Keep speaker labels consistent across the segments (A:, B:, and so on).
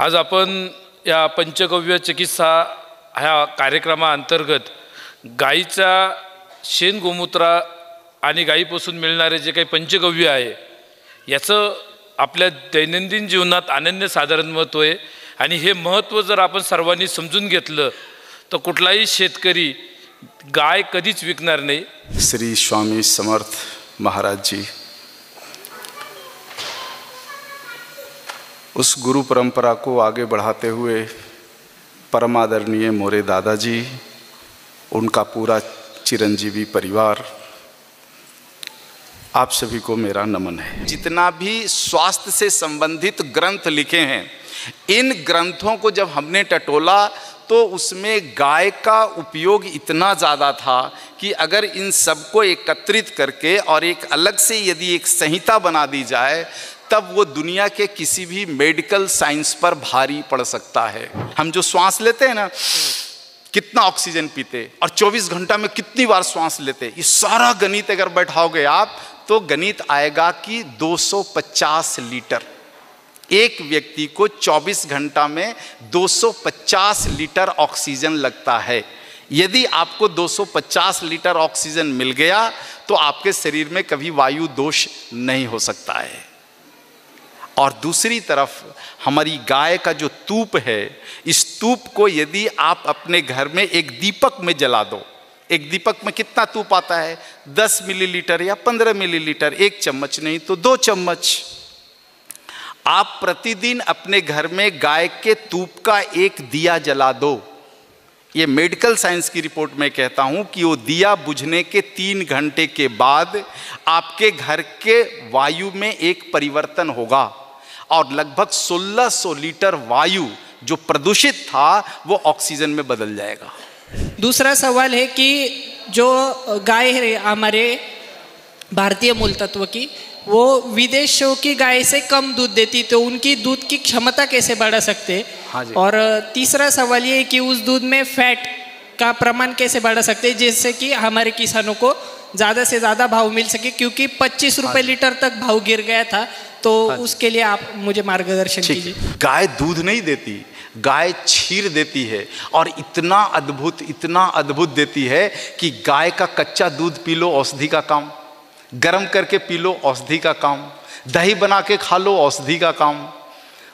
A: आज आपण या पंचगव्य चिकित्सा ह्या कार्यक्रमाअंतर्गत गाईचा शेण गोमूत्रा आणि गाईपासून मिळणारे जे काही पंचगव्य आहे याचं आपल्या दैनंदिन जीवनात अनन्यसाधारण महत्त्व आहे. आणि हे महत्त्व जर आपण सर्वांनी समजून घेतलं तर कुठलाही शेतकरी गाय कधीच विकणार नाही.
B: श्री स्वामी समर्थ महाराज जी. उस गुरु परंपरा को आगे बढ़ाते हुए परमादरणीय मोरे दादाजी, उनका पूरा चिरंजीवी परिवार, आप सभी को मेरा नमन है। जितना भी स्वास्थ्य से संबंधित ग्रंथ लिखे हैं, इन ग्रंथों को जब हमने टटोला तो उसमें गाय का उपयोग इतना ज़्यादा था कि अगर इन सबको एकत्रित करके और एक अलग से यदि एक संहिता बना दी जाए तब वो दुनिया के किसी भी मेडिकल साइंस पर भारी पड़ सकता है। हम जो श्वास लेते हैं ना, कितना ऑक्सीजन पीते, और 24 घंटा में कितनी बार श्वास लेते, ये सारा गणित अगर बैठाओगे आप तो गणित आएगा कि 250 लीटर। एक व्यक्ति को 24 घंटा में 250 लीटर ऑक्सीजन लगता है। यदि आपको 250 लीटर ऑक्सीजन मिल गया तो आपके शरीर में कभी वायु दोष नहीं हो सकता है। और दूसरी तरफ़ हमारी गाय का जो तूप है, इस तूप को यदि आप अपने घर में एक दीपक में जला दो, एक दीपक में कितना तूप आता है? 10 मिलीलीटर या 15 मिलीलीटर, एक चम्मच नहीं तो दो चम्मच। आप प्रतिदिन अपने घर में गाय के तूप का एक दिया जला दो। ये मेडिकल साइंस की रिपोर्ट में कहता हूँ कि वो दिया बुझने के तीन घंटे के बाद आपके घर के वायु में एक परिवर्तन होगा। और लगभग 1600 लीटर वायु जो प्रदूषित था वो ऑक्सीजन में बदल जाएगा
C: दूसरा सवाल है कि जो गाय है हमारे भारतीय मूल तत्व की वो विदेशों की गाय से कम दूध देती तो उनकी दूध की क्षमता कैसे बढ़ा सकते
B: हाँ जी।
C: और तीसरा सवाल ये है कि उस दूध में फैट का प्रमाण कैसे बढ़ा सकते हैं जिससे कि हमारे किसानों को ज़्यादा से ज़्यादा भाव मिल सके क्योंकि पच्चीस रुपये लीटर तक भाव गिर गया था तो उसके लिए आप मुझे मार्गदर्शन कीजिए।
B: गाय दूध नहीं देती गाय क्षीर देती है और इतना अद्भुत इतना अद्भुत देती है कि गाय का कच्चा दूध पी लो औषधि का काम। गर्म करके पी लो औषधि का काम। दही बना के खा लो औषधि का काम।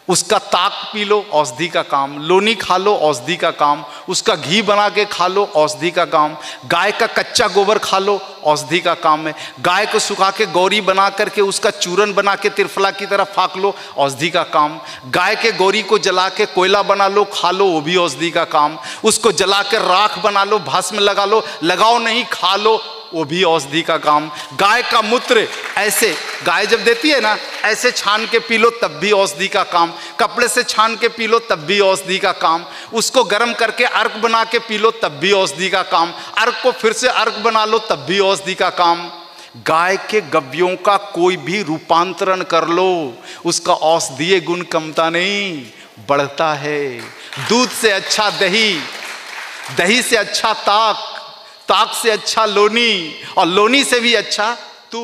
B: उसका ताक पी लो, औषधि का काम। लोनी खा लो, औषधि का काम। उसका घी बना के खा लो, औषधि का काम। गाय का कच्चा गोबर खा लो, औषधि का काम है। गाय को सुखा के गौरी बना करके उसका चूरन बना के त्रिफला की तरफ़ फाक लो, औषधि का काम। गाय के गौरी को जला के कोयला बना लो, खा लो, वो भी औषधि का काम। उसको जला कर राख बना लो, भस्म लगा लो, लगाओ नहीं, खा लो वो भी औषधि का काम। गाय का मूत्र ऐसे, गाय जब देती है ना, ऐसे छान के पी लो, तब भी औषधि का काम। कपड़े से छान के पी लो, तब भी औषधि का काम। उसको गर्म करके अर्क बना के पी लो, तब भी औषधि का काम। अर्क को फिर से अर्क बना लो, तब भी औषधि का काम। गाय के गव्यों का कोई भी रूपांतरण कर लो, उसका औषधीय गुण कमता नहीं, बढ़ता है। दूध से अच्छा दही दही से अच्छा ताक ताक से अच्छा लोनी और लोनी से भी अच्छा तू